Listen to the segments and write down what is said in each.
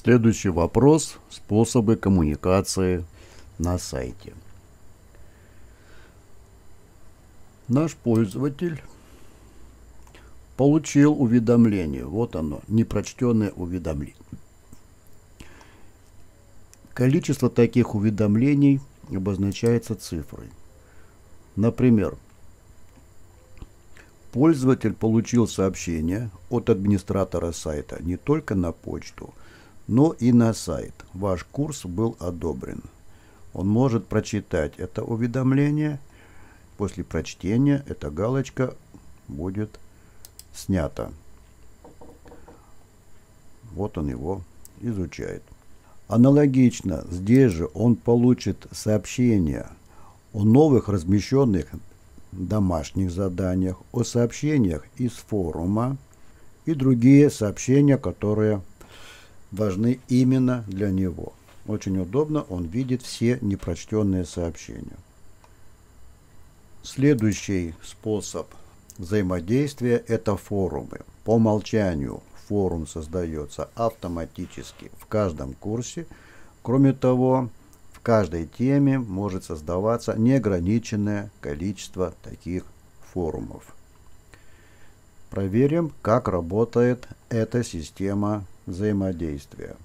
Следующий вопрос – способы коммуникации на сайте. Наш пользователь получил уведомление. Вот оно, непрочтенное уведомление. Количество таких уведомлений обозначается цифрой. Например, пользователь получил сообщение от администратора сайта не только на почту, но и на сайт. Ваш курс был одобрен. Он может прочитать это уведомление. После прочтения эта галочка будет снята. Вот он его изучает. Аналогично, здесь же он получит сообщение о новых размещенных домашних заданиях, о сообщениях из форума и другие сообщения, которые важны именно для него. Очень удобно, он видит все непрочтенные сообщения. Следующий способ взаимодействия – это форумы. По умолчанию форум создается автоматически в каждом курсе. Кроме того, в каждой теме может создаваться неограниченное количество таких форумов. Проверим, как работает эта система взаимодействия.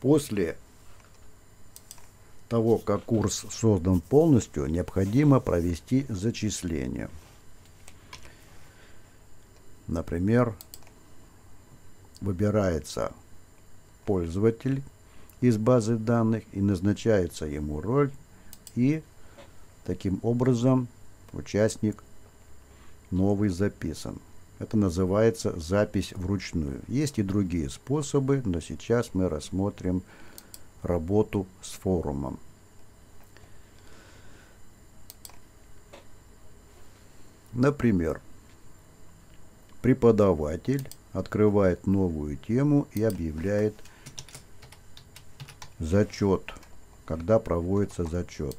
После того, как курс создан полностью, необходимо провести зачисление. Например, выбирается пользователь из базы данных и назначается ему роль и таким образом участник новый записан. Это называется запись вручную. Есть и другие способы, но сейчас мы рассмотрим работу с форумом. Например, преподаватель открывает новую тему и объявляет зачет, когда проводится зачет.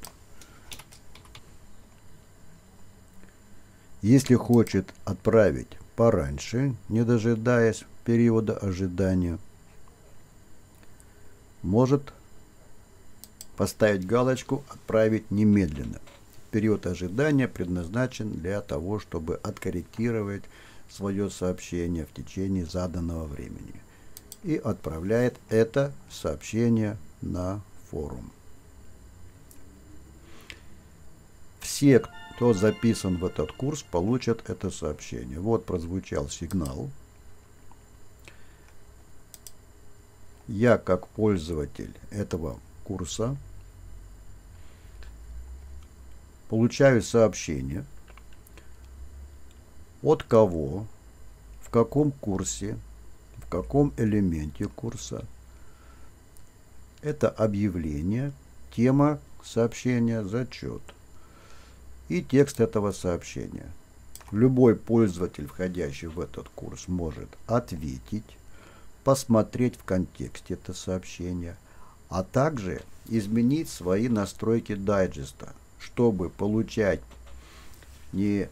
Если хочет отправить пораньше, не дожидаясь периода ожидания, может поставить галочку «Отправить немедленно». Период ожидания предназначен для того, чтобы откорректировать свое сообщение в течение заданного времени и отправляет это сообщение на форум. Все, кто записан в этот курс, получат это сообщение. Вот прозвучал сигнал. Я, как пользователь этого курса, получаю сообщение, от кого, в каком курсе, в каком элементе курса. Это объявление, тема сообщения, зачет и текст этого сообщения. Любой пользователь, входящий в этот курс, может ответить, посмотреть в контексте это сообщение, а также изменить свои настройки дайджеста, чтобы получать не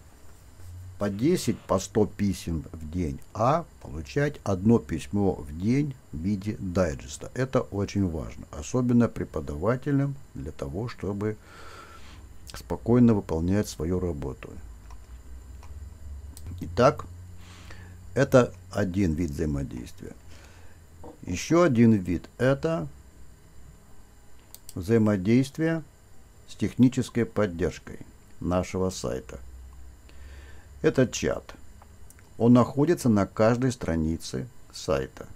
по 10, по 100 писем в день, а получать одно письмо в день в виде дайджеста. Это очень важно, особенно преподавателям, для того, чтобы спокойно выполнять свою работу. Итак, это один вид взаимодействия. Еще один вид – это взаимодействие с технической поддержкой нашего сайта. Это чат. Он находится на каждой странице сайта.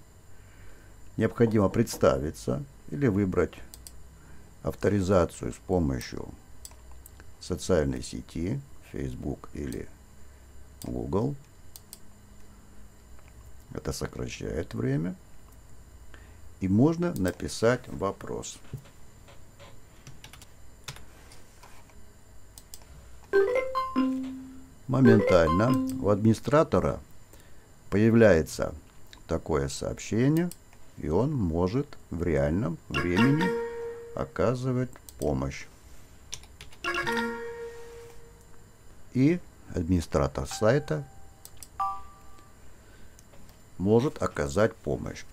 Необходимо представиться или выбрать авторизацию с помощью социальной сети, Facebook или Google. Это сокращает время и можно написать вопрос. Моментально у администратора появляется такое сообщение, и он может в реальном времени оказывать помощь. И администратор сайта может оказать помощь.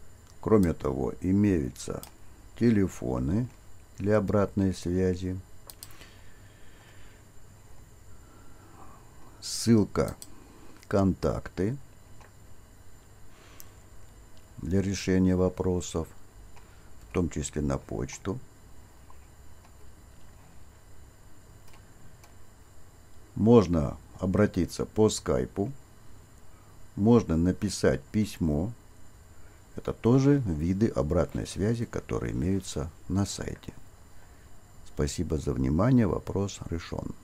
Кроме того, имеются телефоны для обратной связи, ссылка контакты для решения вопросов, в том числе на почту. Можно обратиться по скайпу, можно написать письмо. Это тоже виды обратной связи, которые имеются на сайте. Спасибо за внимание. Вопрос решен.